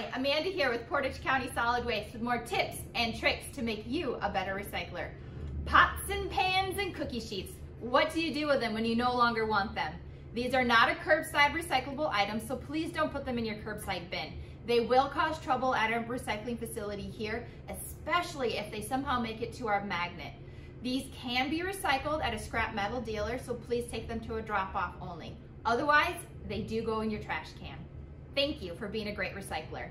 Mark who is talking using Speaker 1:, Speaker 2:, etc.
Speaker 1: Hi, Amanda here with Portage County Solid Waste with more tips and tricks to make you a better recycler. Pots and pans and cookie sheets. What do you do with them when you no longer want them? These are not a curbside recyclable item, so please don't put them in your curbside bin. They will cause trouble at our recycling facility here, especially if they somehow make it to our magnet. These can be recycled at a scrap metal dealer, so please take them to a drop off only. Otherwise, they do go in your trash can. Thank you for being a great recycler.